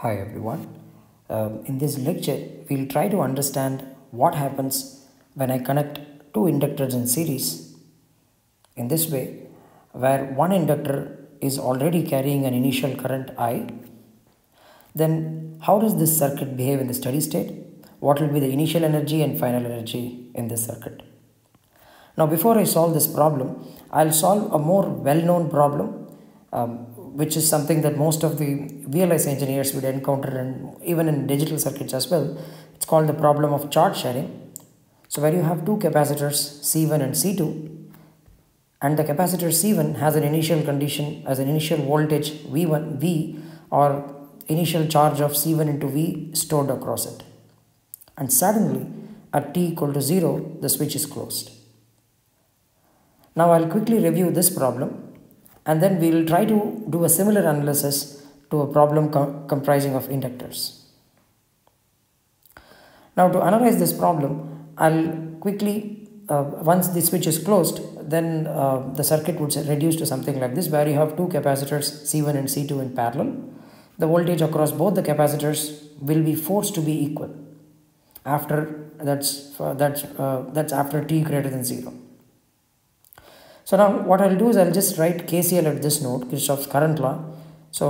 Hi everyone. Um, in this lecture, we'll try to understand what happens when I connect two inductors in series. In this way, where one inductor is already carrying an initial current I, then how does this circuit behave in the steady state? What will be the initial energy and final energy in this circuit? Now, before I solve this problem, I'll solve a more well known problem, um, which is something that most of the VLSI engineers would encounter, and even in digital circuits as well. It's called the problem of charge sharing. So, where you have two capacitors C1 and C2, and the capacitor C1 has an initial condition as an initial voltage V1 V or initial charge of C1 into V stored across it. And suddenly, at t equal to 0, the switch is closed. Now I'll quickly review this problem and then we'll try to do a similar analysis to a problem com comprising of inductors. Now to analyze this problem, I'll quickly, uh, once the switch is closed, then uh, the circuit would reduce to something like this where you have two capacitors C1 and C2 in parallel. The voltage across both the capacitors will be forced to be equal after that's uh, that's that's after t greater than 0 so now what I'll do is I'll just write KCL at this node, Kirchhoff's current law. So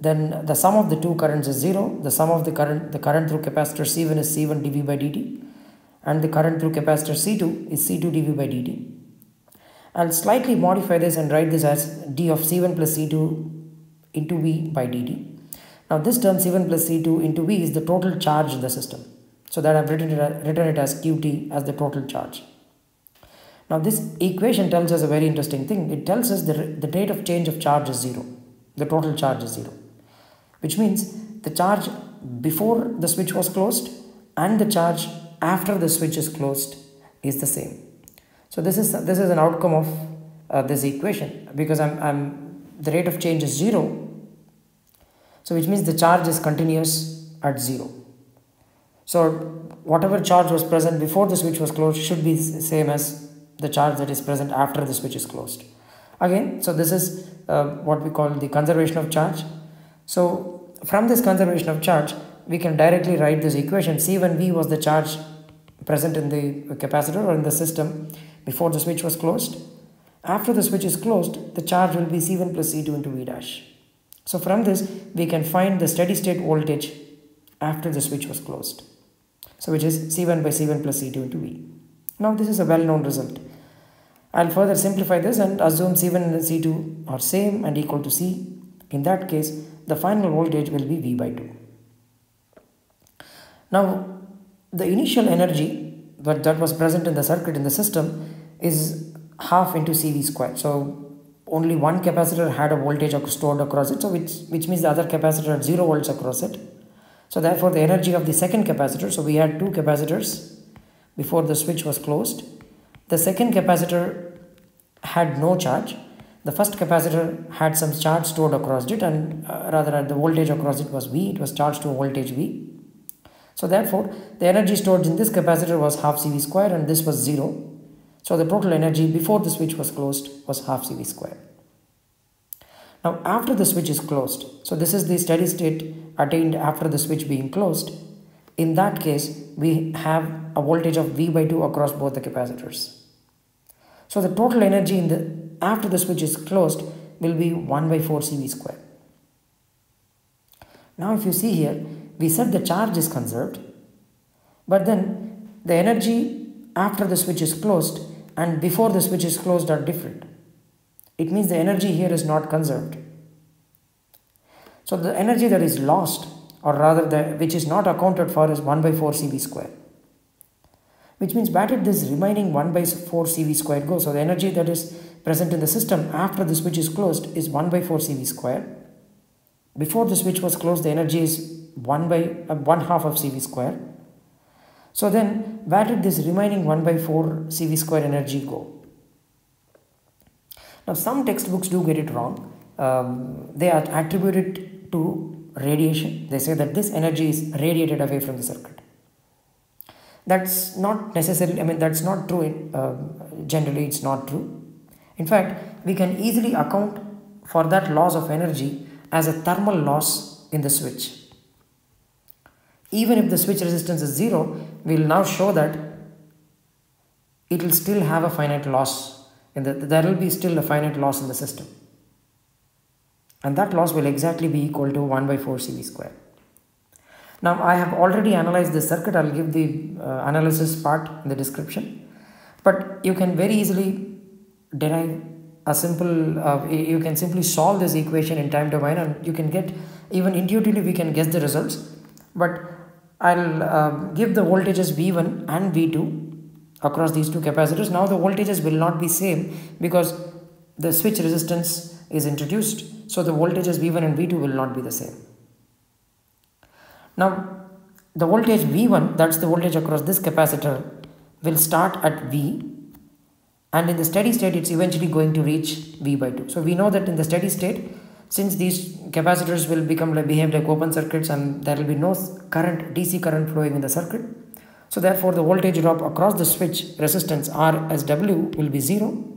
then the sum of the two currents is 0. The sum of the current, the current through capacitor C1 is C1 dV by dt. And the current through capacitor C2 is C2 dV by dt. I'll slightly modify this and write this as d of C1 plus C2 into V by dt. Now this term C1 plus C2 into V is the total charge in the system. So that I've written it, written it as Qt as the total charge. Now this equation tells us a very interesting thing. It tells us that the rate of change of charge is 0. The total charge is 0. Which means the charge before the switch was closed and the charge after the switch is closed is the same. So this is this is an outcome of uh, this equation because I'm, I'm the rate of change is 0. So which means the charge is continuous at 0. So whatever charge was present before the switch was closed should be the same as the charge that is present after the switch is closed. Again, so this is uh, what we call the conservation of charge. So from this conservation of charge, we can directly write this equation. C1V was the charge present in the capacitor or in the system before the switch was closed. After the switch is closed, the charge will be C1 plus C2 into V dash. So from this, we can find the steady state voltage after the switch was closed. So which is C1 by C1 plus C2 into V. Now this is a well-known result. I'll further simplify this and assume C1 and C2 are same and equal to C. In that case, the final voltage will be V by 2. Now, the initial energy that, that was present in the circuit in the system is half into CV square. So, only one capacitor had a voltage stored across it, so which, which means the other capacitor had 0 volts across it. So, therefore, the energy of the second capacitor, so we had two capacitors before the switch was closed. The second capacitor had no charge. The first capacitor had some charge stored across it and uh, rather the voltage across it was V. It was charged to a voltage V. So therefore the energy stored in this capacitor was half CV square and this was 0. So the total energy before the switch was closed was half CV square. Now after the switch is closed, so this is the steady state attained after the switch being closed. In that case, we have a voltage of V by 2 across both the capacitors. So the total energy in the after the switch is closed will be 1 by 4 CV square. Now if you see here, we said the charge is conserved, but then the energy after the switch is closed and before the switch is closed are different. It means the energy here is not conserved. So the energy that is lost or rather the, which is not accounted for is 1 by 4 CV square which means did this remaining 1 by 4 CV square go? So the energy that is present in the system after the switch is closed is 1 by 4 CV square. Before the switch was closed, the energy is 1 by uh, 1 half of CV square. So then where did this remaining 1 by 4 CV square energy go? Now some textbooks do get it wrong. Um, they are attributed to radiation. They say that this energy is radiated away from the circuit that's not necessarily i mean that's not true in, uh, generally it's not true. In fact we can easily account for that loss of energy as a thermal loss in the switch. Even if the switch resistance is 0 we will now show that it will still have a finite loss in the there will be still a finite loss in the system. And that loss will exactly be equal to 1 by 4 CV square. Now I have already analyzed this circuit, I will give the uh, analysis part in the description. But you can very easily derive a simple, uh, you can simply solve this equation in time domain and you can get, even intuitively we can guess the results. But I'll uh, give the voltages V1 and V2 across these two capacitors. Now the voltages will not be same because the switch resistance is introduced. So the voltages V1 and V2 will not be the same. Now the voltage V1 that's the voltage across this capacitor will start at V and in the steady state it's eventually going to reach V by 2. So we know that in the steady state since these capacitors will become like behave like open circuits and there will be no current DC current flowing in the circuit. So therefore the voltage drop across the switch resistance R as W will be 0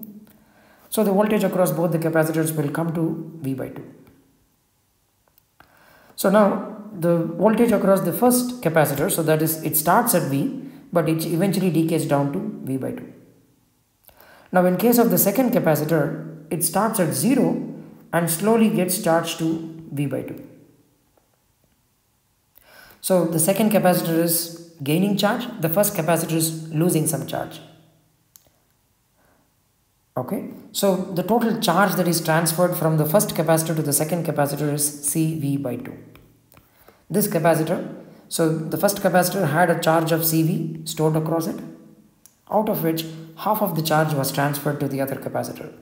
so the voltage across both the capacitors will come to V by 2. So now the voltage across the first capacitor, so that is it starts at V but it eventually decays down to V by 2. Now in case of the second capacitor, it starts at 0 and slowly gets charged to V by 2. So the second capacitor is gaining charge, the first capacitor is losing some charge okay so the total charge that is transferred from the first capacitor to the second capacitor is cv by 2 this capacitor. So the first capacitor had a charge of cv stored across it out of which half of the charge was transferred to the other capacitor.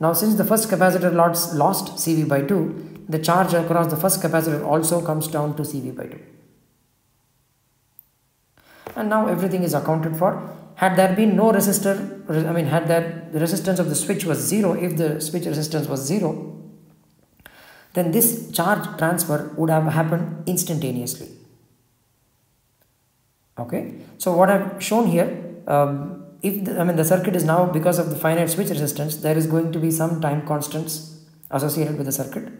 Now since the first capacitor lost, lost cv by 2 the charge across the first capacitor also comes down to cv by 2 and now everything is accounted for. Had there been no resistor I mean had that the resistance of the switch was 0 if the switch resistance was 0 then this charge transfer would have happened instantaneously. Okay? So what I've shown here um, if the, I mean the circuit is now because of the finite switch resistance there is going to be some time constants associated with the circuit.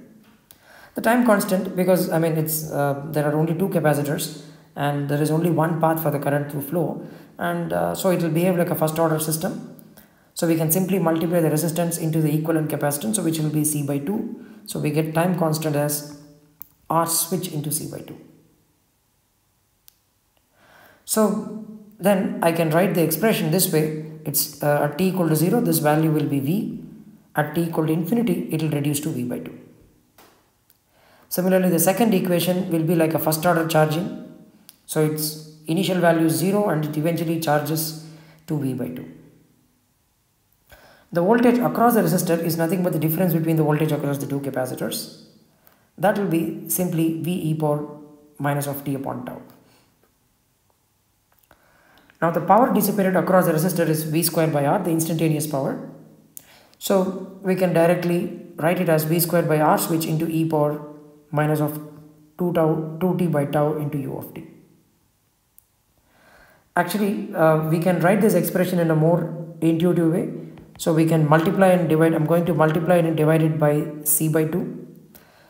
The time constant because I mean it's uh, there are only two capacitors and there is only one path for the current through flow and uh, so it will behave like a first order system. So we can simply multiply the resistance into the equivalent capacitance so which will be C by 2 so we get time constant as R switch into C by 2 so then I can write the expression this way. It's uh, at t equal to 0 this value will be V. At t equal to infinity it will reduce to V by 2 similarly the second equation will be like a first order charging. So its initial value is 0 and it eventually charges to V by 2. The voltage across the resistor is nothing but the difference between the voltage across the two capacitors. That will be simply V e power minus of t upon tau. Now the power dissipated across the resistor is V square by R, the instantaneous power. So we can directly write it as V square by R switch into e power minus of 2 tau 2t by tau into u of t. Actually, uh, we can write this expression in a more intuitive way. So we can multiply and divide. I'm going to multiply and divide it by c by 2.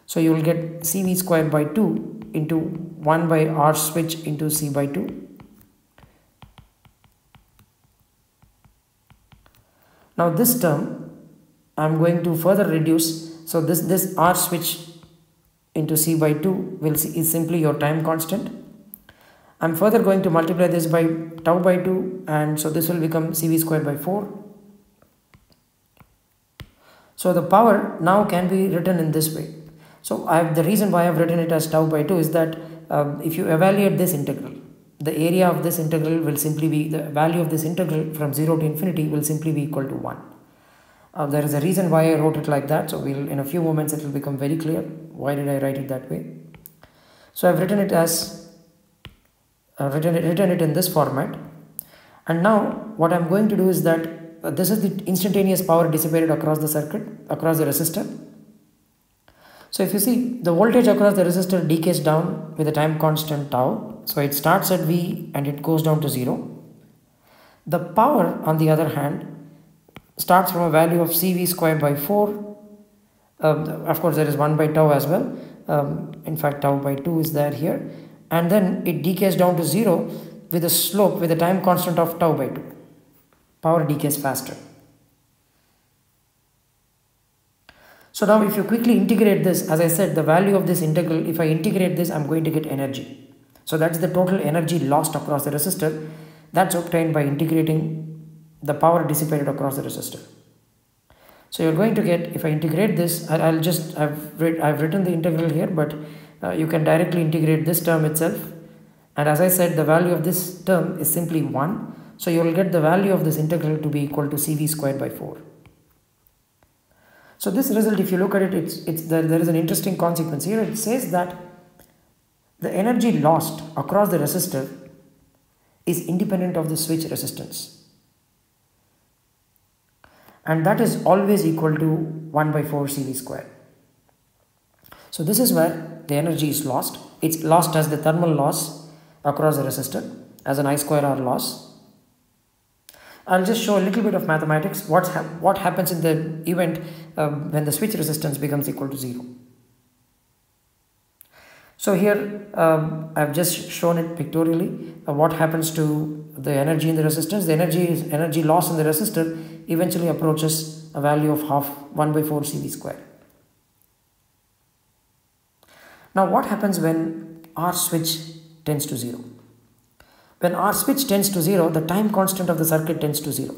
So you will get cv squared by 2 into 1 by r switch into c by 2. Now this term I'm going to further reduce. So this, this r switch into c by 2 will see, is simply your time constant I'm further going to multiply this by tau by 2 and so this will become CV squared by 4. So the power now can be written in this way. So I have, the reason why I have written it as tau by 2 is that uh, if you evaluate this integral, the area of this integral will simply be, the value of this integral from 0 to infinity will simply be equal to 1. Uh, there is a reason why I wrote it like that. So we'll, in a few moments it will become very clear. Why did I write it that way? So I've written it as uh, written, it, written it in this format and now what I'm going to do is that uh, this is the instantaneous power dissipated across the circuit across the resistor. So if you see the voltage across the resistor decays down with the time constant tau. So it starts at V and it goes down to 0 the power on the other hand starts from a value of CV squared by 4 uh, of course there is 1 by tau as well. Um, in fact tau by 2 is there here. And then it decays down to 0 with a slope with a time constant of tau by 2 power decays faster so now if you quickly integrate this as i said the value of this integral if i integrate this i'm going to get energy so that's the total energy lost across the resistor that's obtained by integrating the power dissipated across the resistor so you're going to get, if I integrate this, I'll just, I've, I've written the integral here, but uh, you can directly integrate this term itself. And as I said, the value of this term is simply 1. So you will get the value of this integral to be equal to Cv squared by 4. So this result, if you look at it, it's, it's there, there is an interesting consequence here. It says that the energy lost across the resistor is independent of the switch resistance and that is always equal to 1 by 4 CV square. So this is where the energy is lost. It's lost as the thermal loss across the resistor as an I square R loss. I'll just show a little bit of mathematics. What's ha what happens in the event uh, when the switch resistance becomes equal to 0. So here um, I've just shown it pictorially uh, what happens to the energy in the resistance. The energy is energy loss in the resistor eventually approaches a value of half 1 by 4 CV square. Now what happens when R switch tends to 0? When R switch tends to 0, the time constant of the circuit tends to 0.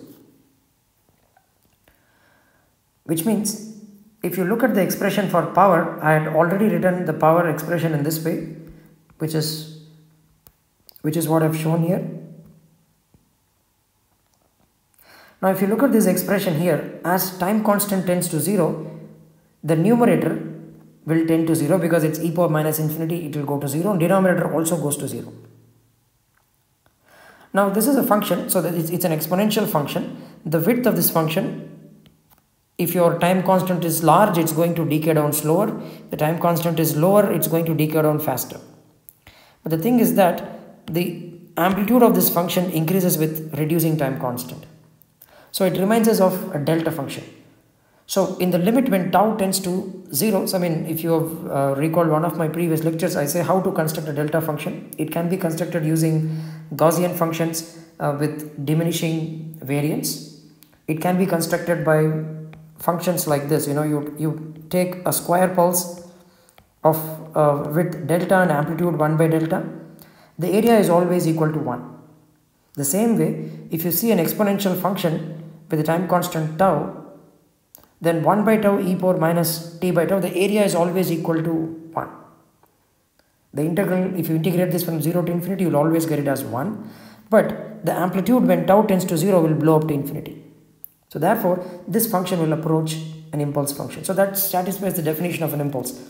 Which means if you look at the expression for power, I had already written the power expression in this way, which is which is what I've shown here. Now if you look at this expression here, as time constant tends to 0, the numerator will tend to 0 because it's e power minus infinity, it will go to 0 and denominator also goes to 0. Now this is a function, so that it's, it's an exponential function. The width of this function, if your time constant is large, it's going to decay down slower. The time constant is lower, it's going to decay down faster. But the thing is that the amplitude of this function increases with reducing time constant. So it reminds us of a delta function. So in the limit when tau tends to 0, so I mean if you have uh, recalled one of my previous lectures, I say how to construct a delta function. It can be constructed using Gaussian functions uh, with diminishing variance. It can be constructed by functions like this, you know, you, you take a square pulse of uh, with delta and amplitude 1 by delta. The area is always equal to 1. The same way, if you see an exponential function with a time constant tau, then 1 by tau e power minus t by tau, the area is always equal to 1. The integral, if you integrate this from 0 to infinity, you will always get it as 1. But the amplitude when tau tends to 0 will blow up to infinity. So therefore, this function will approach an impulse function. So that satisfies the definition of an impulse.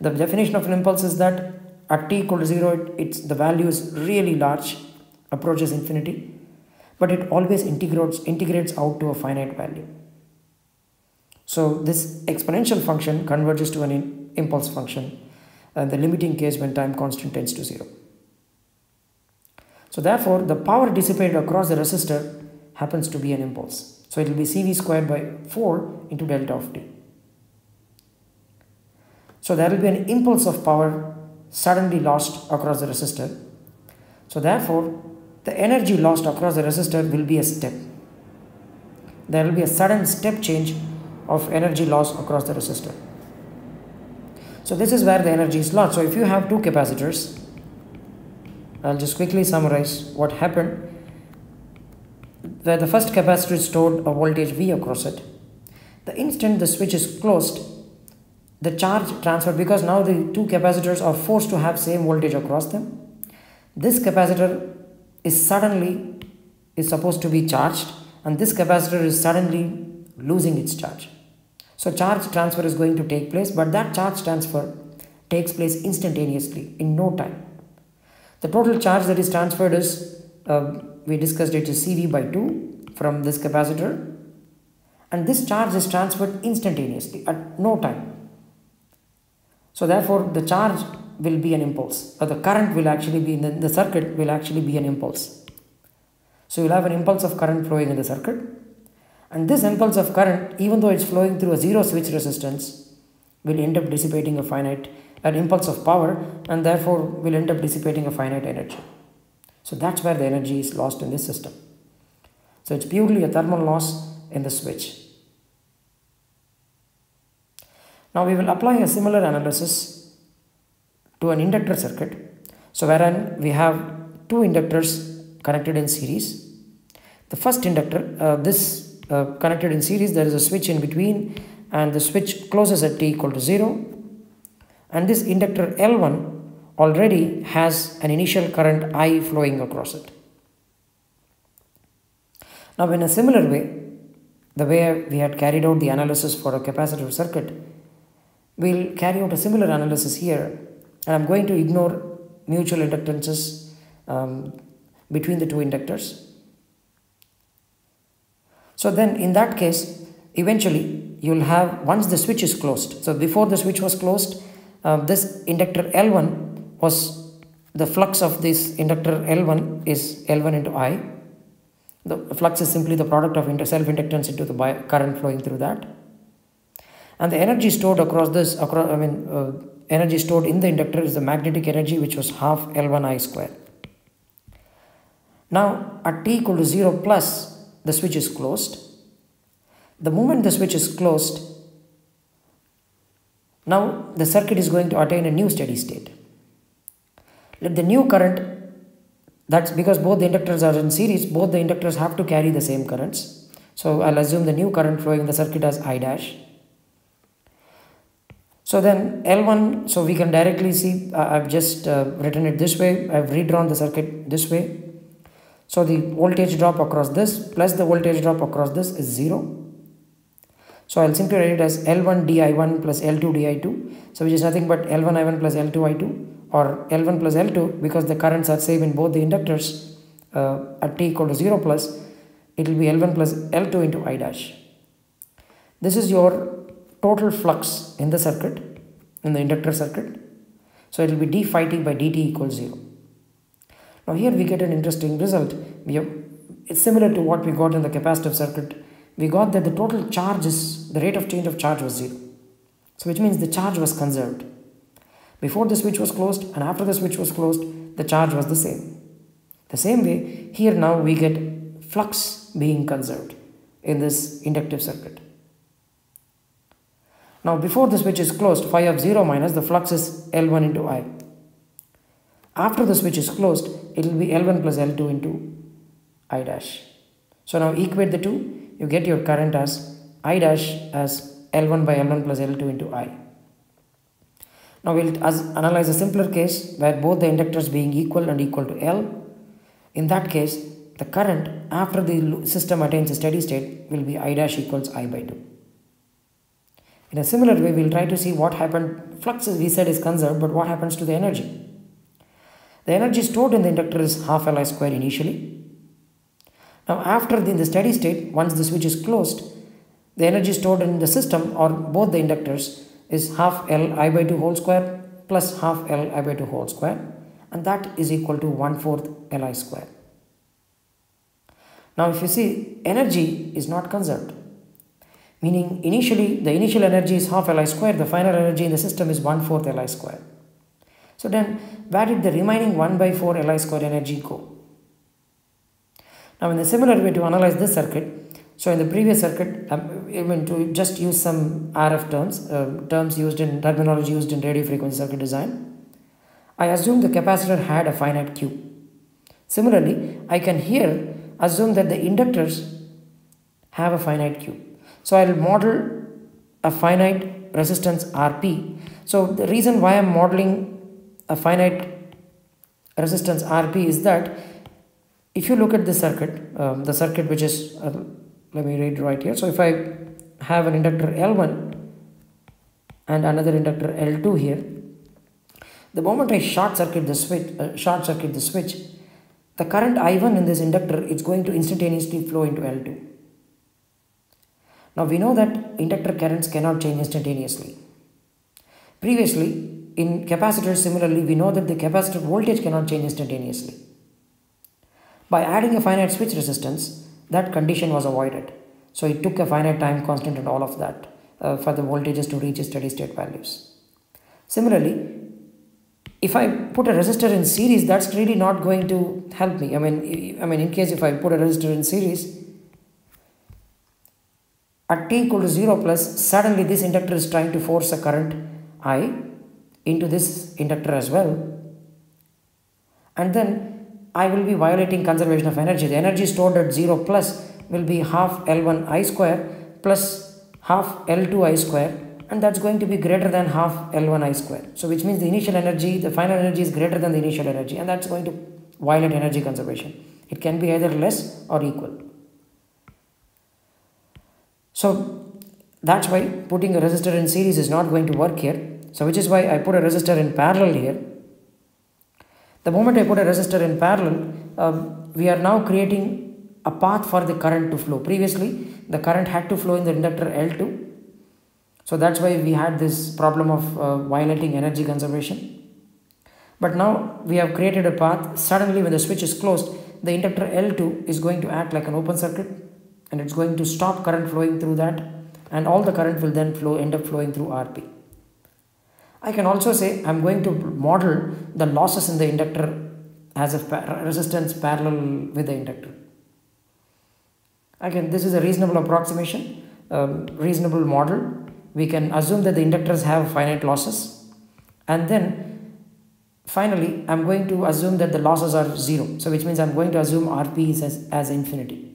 The definition of an impulse is that at t equal to 0, it, it's, the value is really large, approaches infinity but it always integrates, integrates out to a finite value. So this exponential function converges to an impulse function and the limiting case when time constant tends to 0. So therefore the power dissipated across the resistor happens to be an impulse. So it will be CV squared by 4 into delta of t. So there will be an impulse of power suddenly lost across the resistor. So therefore the energy lost across the resistor will be a step. There will be a sudden step change of energy loss across the resistor. So this is where the energy is lost. So if you have two capacitors, I'll just quickly summarize what happened. Where the first capacitor stored a voltage V across it. The instant the switch is closed, the charge transfer because now the two capacitors are forced to have same voltage across them. This capacitor is suddenly is supposed to be charged and this capacitor is suddenly losing its charge. So charge transfer is going to take place but that charge transfer takes place instantaneously in no time. The total charge that is transferred is, uh, we discussed it is CV by 2 from this capacitor and this charge is transferred instantaneously at no time. So therefore the charge will be an impulse or the current will actually be in the, the circuit will actually be an impulse. So you'll have an impulse of current flowing in the circuit and this impulse of current even though it's flowing through a zero switch resistance will end up dissipating a finite an impulse of power and therefore will end up dissipating a finite energy. So that's where the energy is lost in this system. So it's purely a thermal loss in the switch. Now we will apply a similar analysis to an inductor circuit. So wherein we have two inductors connected in series. The first inductor, uh, this uh, connected in series, there is a switch in between and the switch closes at t equal to 0 and this inductor L1 already has an initial current I flowing across it. Now in a similar way, the way we had carried out the analysis for a capacitive circuit, we'll carry out a similar analysis here and I'm going to ignore mutual inductances um, between the two inductors. So then in that case, eventually you'll have once the switch is closed. So before the switch was closed, uh, this inductor L1 was the flux of this inductor L1 is L1 into I. The flux is simply the product of self-inductance into the current flowing through that. And the energy stored across this, across, I mean, uh, energy stored in the inductor is the magnetic energy which was half L1I square. Now at t equal to 0 plus, the switch is closed. The moment the switch is closed, now the circuit is going to attain a new steady state. Let the new current, that's because both the inductors are in series, both the inductors have to carry the same currents. So I'll assume the new current flowing in the circuit as I dash. So then L1, so we can directly see, I've just uh, written it this way, I've redrawn the circuit this way. So the voltage drop across this plus the voltage drop across this is 0. So I'll simply write it as L1 di1 plus L2 di2. So which is nothing but L1 i1 plus L2 i2 or L1 plus L2 because the currents are same in both the inductors uh, at t equal to 0 plus it will be L1 plus L2 into I dash. This is your total flux in the circuit in the inductor circuit. So it will be d phi t by dt equals 0. Now here we get an interesting result. We have, it's similar to what we got in the capacitive circuit. We got that the total charge is, the rate of change of charge was 0. So which means the charge was conserved. Before the switch was closed and after the switch was closed, the charge was the same. The same way, here now we get flux being conserved in this inductive circuit. Now before the switch is closed, phi of 0 minus, the flux is L1 into I. After the switch is closed, it will be L1 plus L2 into I dash. So now equate the two, you get your current as I dash as L1 by L1 plus L2 into I. Now we'll as analyze a simpler case where both the inductors being equal and equal to L. In that case, the current after the system attains a steady state will be I dash equals I by 2. In a similar way, we'll try to see what happened. Flux, is we said, is conserved, but what happens to the energy? The energy stored in the inductor is half Li square initially. Now after the, in the steady state, once the switch is closed, the energy stored in the system or both the inductors is half L I by 2 whole square plus half L I by 2 whole square and that is equal to 1 fourth Li square. Now if you see energy is not conserved meaning initially the initial energy is half Li square the final energy in the system is 1 fourth Li square. So then where did the remaining 1 by 4 Li square energy go? Now in a similar way to analyze this circuit so in the previous circuit, um, mean to just use some RF terms, uh, terms used in terminology used in radio frequency circuit design, I assume the capacitor had a finite Q. Similarly, I can here assume that the inductors have a finite Q. So I will model a finite resistance Rp. So the reason why I am modeling a finite resistance Rp is that if you look at the circuit, um, the circuit which is uh, let me read right here. So if I have an inductor L1 and another inductor L2 here the moment I short circuit the switch uh, short circuit the switch the current I1 in this inductor is going to instantaneously flow into L2 now we know that inductor currents cannot change instantaneously. Previously in capacitors similarly we know that the capacitor voltage cannot change instantaneously by adding a finite switch resistance that condition was avoided. So it took a finite time constant and all of that uh, for the voltages to reach steady state values. Similarly, if I put a resistor in series, that's really not going to help me. I mean, I mean, in case if I put a resistor in series, at t equal to 0 plus, suddenly this inductor is trying to force a current I into this inductor as well. And then I will be violating conservation of energy. The energy stored at 0 plus will be half L1 I square plus half L2 I square and that's going to be greater than half L1 I square. So which means the initial energy, the final energy is greater than the initial energy and that's going to violate energy conservation. It can be either less or equal. So that's why putting a resistor in series is not going to work here. So which is why I put a resistor in parallel here. The moment I put a resistor in parallel, um, we are now creating a path for the current to flow. Previously, the current had to flow in the inductor L2 so that's why we had this problem of uh, violating energy conservation. But now we have created a path. Suddenly when the switch is closed, the inductor L2 is going to act like an open circuit and it's going to stop current flowing through that and all the current will then flow end up flowing through RP. I can also say I'm going to model the losses in the inductor as a resistance parallel with the inductor. Again, this is a reasonable approximation, um, reasonable model. We can assume that the inductors have finite losses. And then finally I'm going to assume that the losses are zero. So which means I'm going to assume RP is as, as infinity.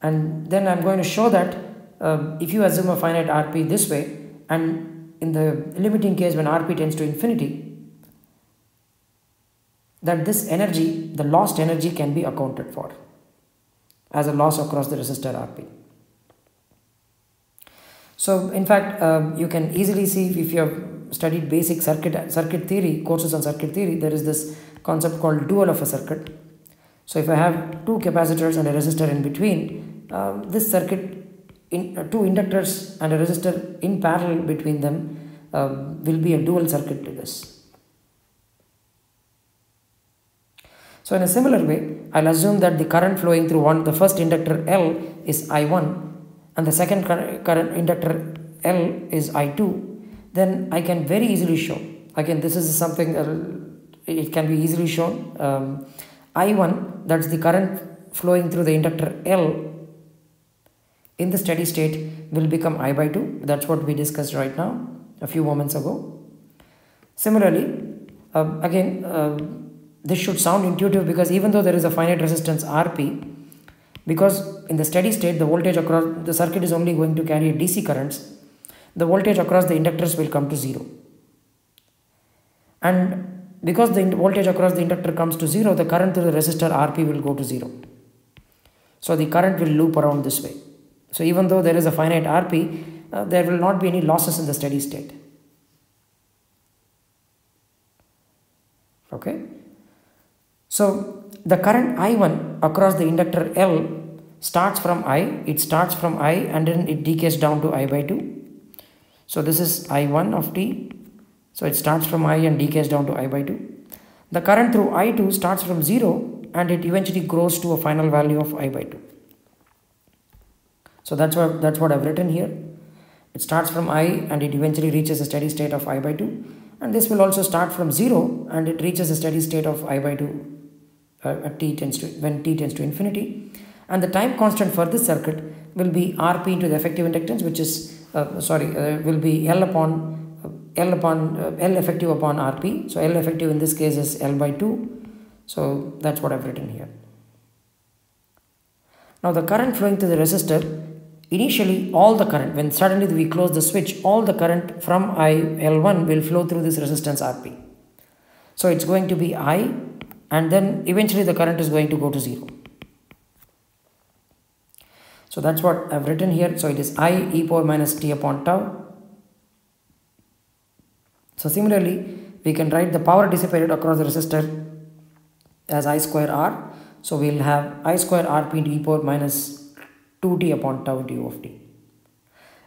And then I'm going to show that uh, if you assume a finite RP this way and in the limiting case when RP tends to infinity that this energy the lost energy can be accounted for as a loss across the resistor RP. So in fact, um, you can easily see if you have studied basic circuit circuit theory, courses on circuit theory, there is this concept called dual of a circuit. So if I have two capacitors and a resistor in between, um, this circuit, in, uh, two inductors and a resistor in parallel between them um, will be a dual circuit to this. So in a similar way, I'll assume that the current flowing through one, the first inductor L is I1 and the second current inductor L is I2 then I can very easily show again this is something uh, it can be easily shown um, I1 that's the current flowing through the inductor L in the steady state will become I by 2 that's what we discussed right now a few moments ago. Similarly uh, again uh, this should sound intuitive because even though there is a finite resistance RP because in the steady state the voltage across the circuit is only going to carry DC currents the voltage across the inductors will come to zero. And because the voltage across the inductor comes to zero the current through the resistor RP will go to zero. So the current will loop around this way so even though there is a finite RP uh, there will not be any losses in the steady state okay so the current I1 across the inductor L starts from I, it starts from I and then it decays down to I by 2. So this is I1 of t. So it starts from I and decays down to I by 2. The current through I2 starts from 0 and it eventually grows to a final value of I by 2. So that's what, that's what I've written here. It starts from I and it eventually reaches a steady state of I by 2 and this will also start from 0 and it reaches a steady state of I by 2 uh, at t tends to when t tends to infinity. And the time constant for this circuit will be rp into the effective inductance which is uh, sorry uh, will be l upon uh, l upon uh, l effective upon rp so l effective in this case is l by 2 so that's what i've written here. Now the current flowing through the resistor initially all the current when suddenly we close the switch all the current from i l1 will flow through this resistance rp so it's going to be i and then eventually the current is going to go to 0 so that's what I've written here. So it is I e power minus t upon tau. So similarly, we can write the power dissipated across the resistor as I square R. So we'll have I square RP e power minus 2t upon tau into u of t.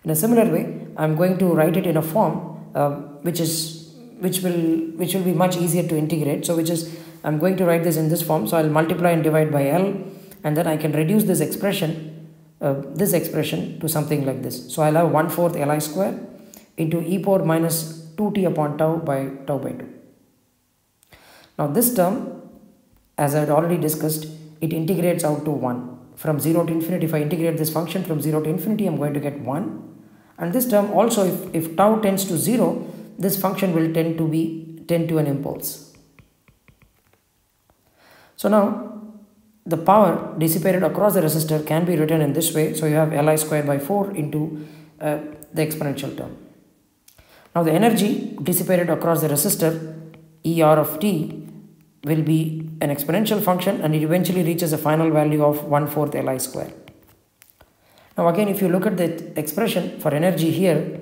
In a similar way, I'm going to write it in a form uh, which is which will which will be much easier to integrate. So which is I'm going to write this in this form. So I'll multiply and divide by L and then I can reduce this expression uh, this expression to something like this. So I'll have 1 fourth Li square into e power minus 2t upon tau by tau by 2. Now this term as I had already discussed it integrates out to 1 from 0 to infinity if I integrate this function from 0 to infinity I'm going to get 1 and this term also if, if tau tends to 0 this function will tend to be tend to an impulse. So now the power dissipated across the resistor can be written in this way so you have Li squared by 4 into uh, the exponential term. Now the energy dissipated across the resistor ER of t will be an exponential function and it eventually reaches a final value of 1 fourth Li square. Now again if you look at the expression for energy here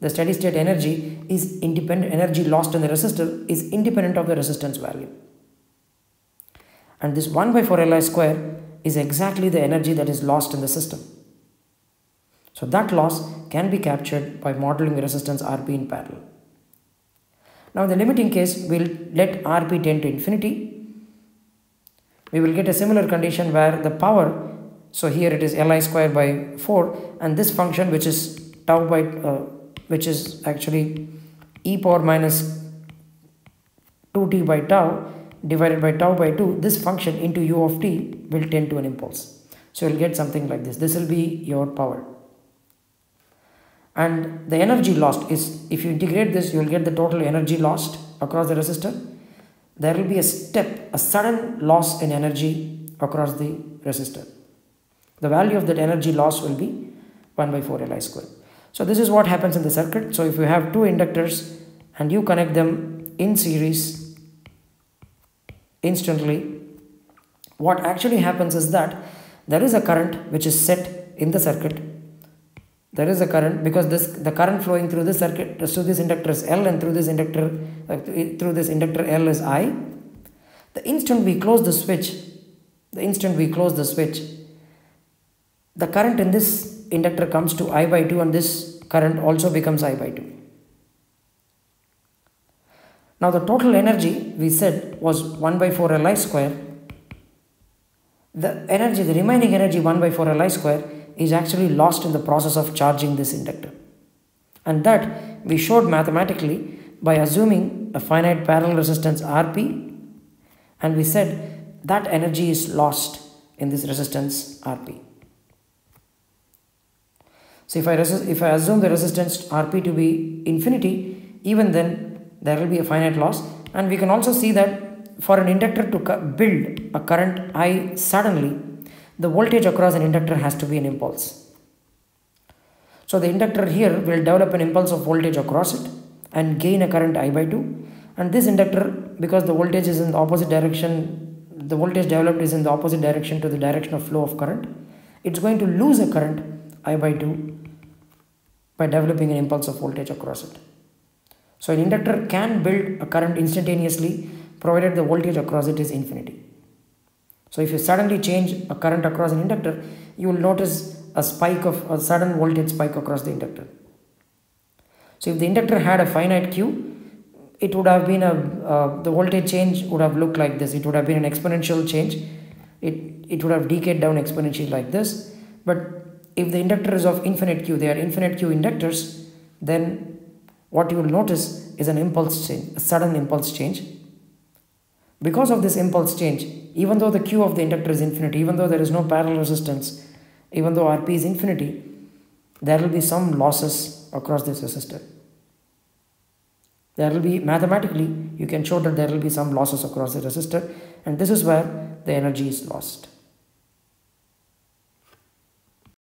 the steady state energy is independent energy lost in the resistor is independent of the resistance value and this 1 by 4 Li square is exactly the energy that is lost in the system. So that loss can be captured by modeling resistance Rp in parallel. Now in the limiting case, we'll let Rp tend to infinity. We will get a similar condition where the power, so here it is Li square by 4 and this function which is tau by, uh, which is actually e power minus 2t by tau divided by tau by 2, this function into u of t will tend to an impulse. So you'll get something like this. This will be your power. And the energy lost is, if you integrate this, you will get the total energy lost across the resistor. There will be a step, a sudden loss in energy across the resistor. The value of that energy loss will be 1 by 4 Li square. So this is what happens in the circuit. So if you have two inductors and you connect them in series instantly what actually happens is that there is a current which is set in the circuit there is a current because this the current flowing through this circuit through this inductor is L and through this inductor uh, through this inductor L is I the instant we close the switch the instant we close the switch the current in this inductor comes to I by 2 and this current also becomes I by 2 now the total energy we said was 1 by 4 Li square. The energy, the remaining energy 1 by 4 Li square is actually lost in the process of charging this inductor. And that we showed mathematically by assuming a finite parallel resistance Rp and we said that energy is lost in this resistance Rp. So if I, if I assume the resistance Rp to be infinity, even then there will be a finite loss and we can also see that for an inductor to build a current I suddenly the voltage across an inductor has to be an impulse. So the inductor here will develop an impulse of voltage across it and gain a current I by 2 and this inductor because the voltage is in the opposite direction the voltage developed is in the opposite direction to the direction of flow of current it's going to lose a current I by 2 by developing an impulse of voltage across it. So an inductor can build a current instantaneously provided the voltage across it is infinity. So if you suddenly change a current across an inductor, you will notice a spike of a sudden voltage spike across the inductor. So if the inductor had a finite Q, it would have been a, uh, the voltage change would have looked like this. It would have been an exponential change. It, it would have decayed down exponentially like this. But if the inductor is of infinite Q, they are infinite Q inductors, then what you will notice is an impulse change, a sudden impulse change. Because of this impulse change, even though the Q of the inductor is infinity, even though there is no parallel resistance, even though Rp is infinity, there will be some losses across this resistor. There will be, mathematically, you can show that there will be some losses across the resistor and this is where the energy is lost.